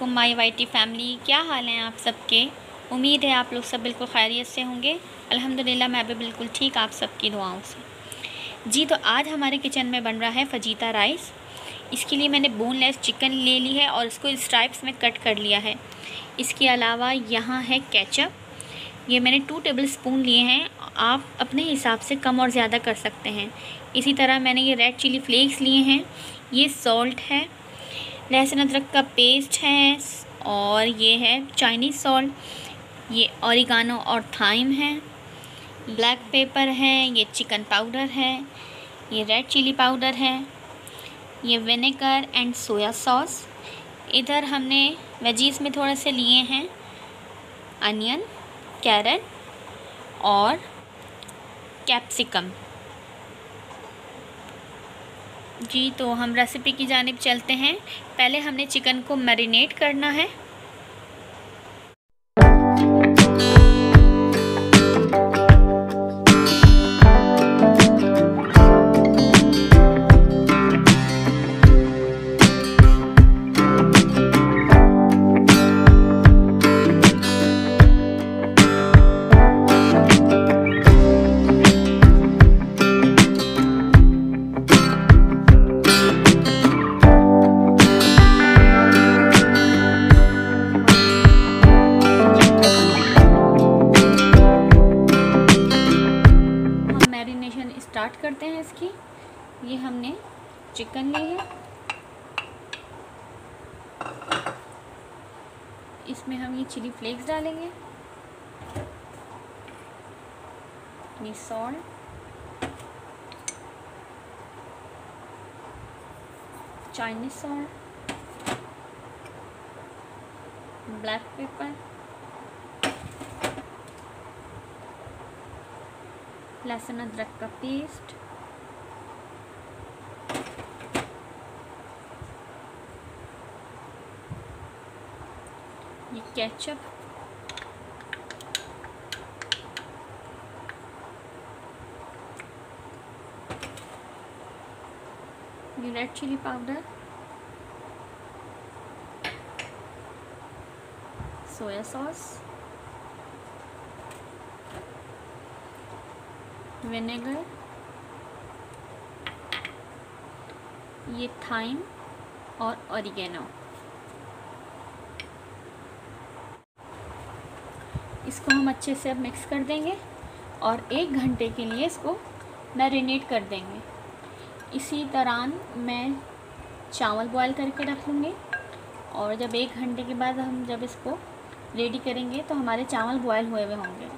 वालेकुम माई वाइटी फैमिली। क्या हाल हैं आप सबके? उम्मीद है आप लोग सब बिल्कुल खैरियत से होंगे। अल्हम्दुलिल्लाह, मैं भी बिल्कुल ठीक, आप सबकी दुआओं से। जी तो आज हमारे किचन में बन रहा है फजीता राइस। इसके लिए मैंने बोनलेस चिकन ले ली है और इसको स्ट्राइप्स में कट कर लिया है। इसके अलावा यहाँ है केचप ये मैंने टू टेबल स्पून लिए हैं। आप अपने हिसाब से कम और ज़्यादा कर सकते हैं। इसी तरह मैंने ये रेड चिली फ्लेक्स लिए हैं। ये सॉल्ट है। लहसुन अदरक का पेस्ट है और ये है चाइनीज़ सॉल्ट ये औरिगानो और थाइम है. ब्लैक पेपर है, ये चिकन पाउडर है, ये रेड चिली पाउडर है, ये विनेगर एंड सोया सॉस इधर हमने वेजीज में थोड़े से लिए हैं अनियन कैरेट और कैप्सिकम जी तो हम रेसिपी की जानब चलते हैं। पहले हमने चिकन को मैरिनेट करना है। ली है। इसमें हम ये चिली फ्लेक्स डालेंगे। ये salt. Chinese salt. Black pepper. लहसुन अदरक का पेस्ट ये ketchup. Red chilli powder. Soya sauce. Vinegar. ये थाइम और ऑरिगेनो इसको हम अच्छे से अब मिक्स कर देंगे और एक घंटे के लिए इसको मैरिनेट कर देंगे। इसी दौरान मैं चावल बॉईल करके रख लूँगी और जब एक घंटे के बाद हम जब इसको रेडी करेंगे तो हमारे चावल बॉयल हुए हुए होंगे।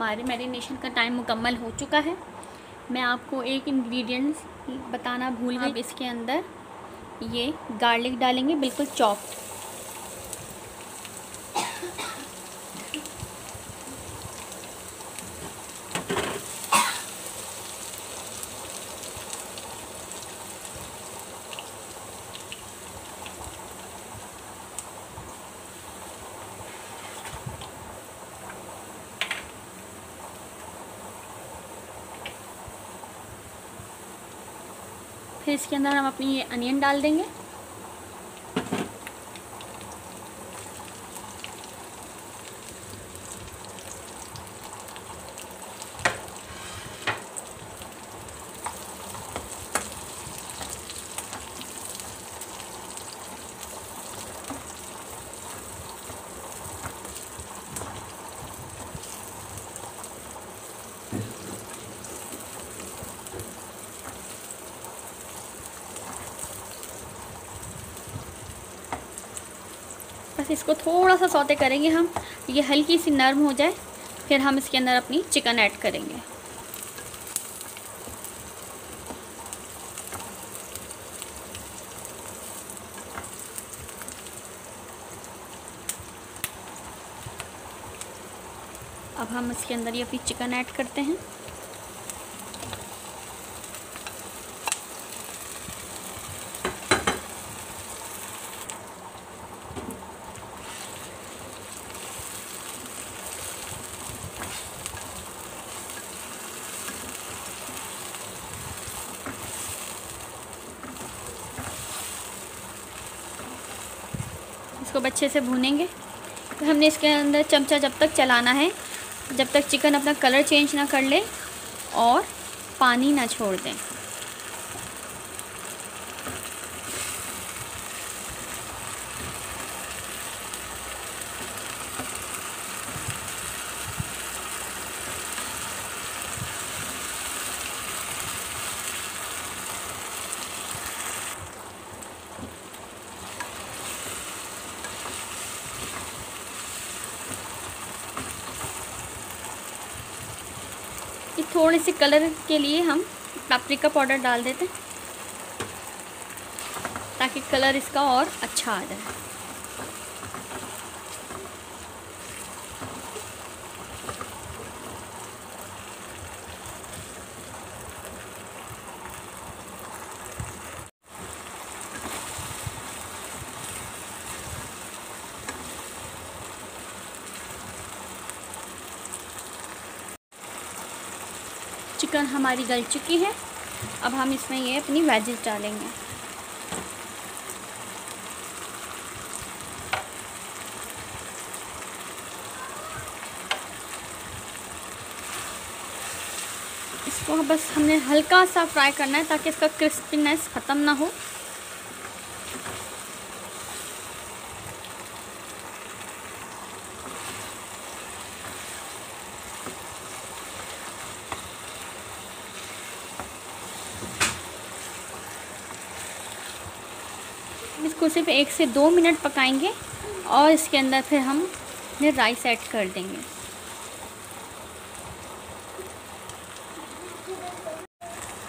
हमारे मैरिनेशन का टाइम मुकम्मल हो चुका है। मैं आपको एक इंग्रेडिएंट्स बताना भूल गई। इसके अंदर ये गार्लिक डालेंगे बिल्कुल चॉप्ड फिर इसके अंदर हम अपनी ये अनियन डाल देंगे। बस इसको थोड़ा सा सौते करेंगे हम, ये हल्की सी नरम हो जाए, फिर हम इसके अंदर अपनी चिकन ऐड करेंगे। अब हम इसके अंदर ये अपनी चिकन ऐड करते हैं। इसको अच्छे से भूनेंगे। तो हमने इसके अंदर चमचा जब तक चलाना है, जब तक चिकन अपना कलर चेंज ना कर ले और पानी ना छोड़ दें। कि थोड़े से कलर के लिए हम पैप्रिका पाउडर डाल देते हैं, ताकि कलर इसका और अच्छा आ जाए। चिकन हमारी गल चुकी है। अब हम इसमें ये अपनी वेजेस डालेंगे। इसको बस हमने हल्का सा फ्राई करना है ताकि इसका क्रिस्पीनेस ख़त्म ना हो। इसको सिर्फ़ एक से दो मिनट पकाएँगे और इसके अंदर फिर हम ने राइस ऐड कर देंगे।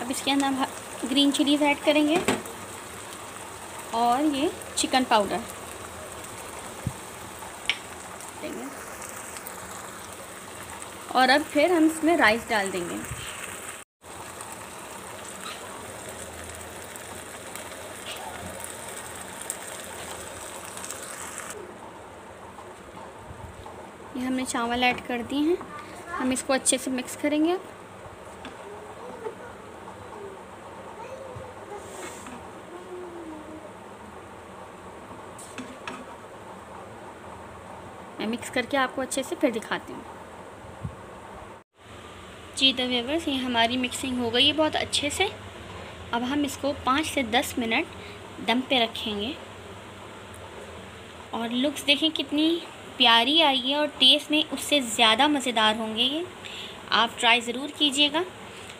अब इसके अंदर हम ग्रीन चिलीज ऐड करेंगे और ये चिकन पाउडर। और अब फिर हम इसमें राइस डाल देंगे। ये हमने चावल ऐड कर दिए हैं। हम इसको अच्छे से मिक्स करेंगे मैं मिक्स करके आपको अच्छे से फिर दिखाती हूँ। जी तो व्यूवर्स ये हमारी मिक्सिंग हो गई है बहुत अच्छे से। अब हम इसको पाँच से दस मिनट दम पे रखेंगे। और लुक्स देखें कितनी प्यारी आई है और टेस्ट में उससे ज़्यादा मज़ेदार होंगे ये। आप ट्राई ज़रूर कीजिएगा।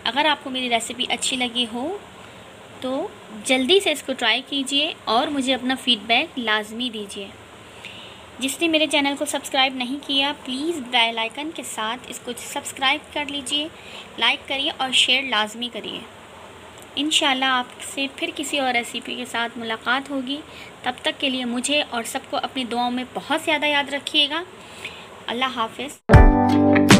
अगर आपको मेरी रेसिपी अच्छी लगी हो तो जल्दी से इसको ट्राई कीजिए और मुझे अपना फ़ीडबैक लाजमी दीजिए। जिसने मेरे चैनल को सब्सक्राइब नहीं किया प्लीज़ बेल आइकन के साथ इसको सब्सक्राइब कर लीजिए लाइक करिए और शेयर लाजमी करिए। इन आपसे फिर किसी और रेसिपी के साथ मुलाकात होगी। तब तक के लिए मुझे और सबको अपनी दुआओं में बहुत ज़्यादा याद रखिएगा। अल्लाह हाफिज़।